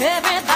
everything.